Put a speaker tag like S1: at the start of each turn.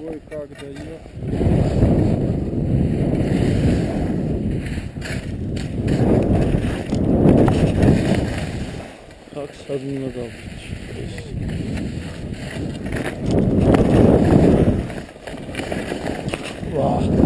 S1: кое-как доехал. Так, сразу не надо Wow.